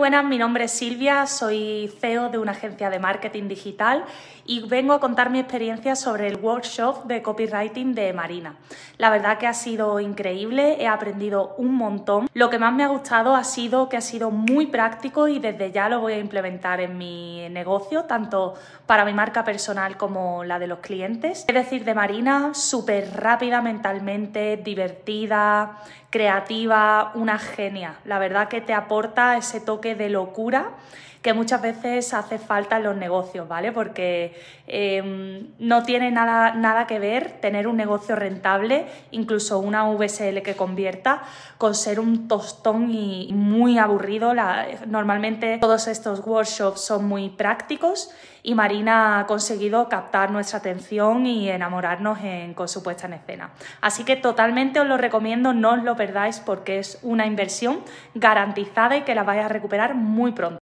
buenas, mi nombre es Silvia, soy CEO de una agencia de marketing digital y vengo a contar mi experiencia sobre el workshop de copywriting de Marina. La verdad que ha sido increíble, he aprendido un montón. Lo que más me ha gustado ha sido que ha sido muy práctico y desde ya lo voy a implementar en mi negocio, tanto para mi marca personal como la de los clientes. Es decir, de Marina, súper rápida mentalmente, divertida, creativa, una genia. La verdad que te aporta ese toque de locura que muchas veces hace falta en los negocios, ¿vale? Porque em, no tiene nada, nada que ver tener un negocio rentable, incluso una VSL que convierta, con ser un tostón y muy aburrido. normalmente todos estos workshops son muy prácticos y Marina ha conseguido captar nuestra atención y enamorarnos con su puesta en escena. Así que totalmente os lo recomiendo, no os lo perdáis porque es una inversión garantizada y que la vais a muy pronto.